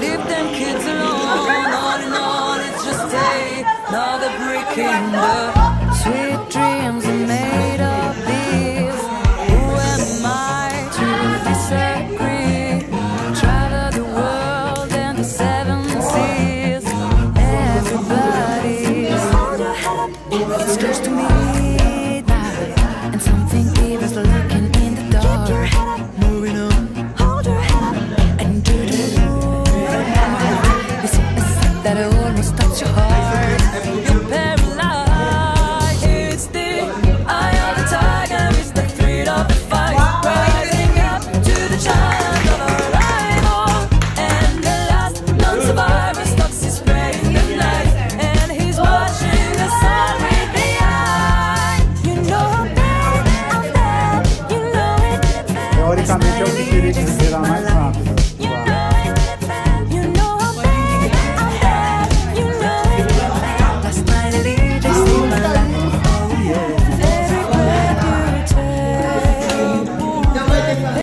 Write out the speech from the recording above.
Leave them kids alone. All in all, it's just another brick in the sweet dreams are made of these. Who am I to disagree? Travel the world and the seven seas. Everybody's it's close to midnight, that almost stops your heart. You're paralyzed. It's the eye of the tiger. It's the threat of the fight. Rising up to the challenge of. And the last non-survivor stalks his prey in the night. And he's watching the sun. You know I'm bad, bad. You know it. Teoricamente a mais.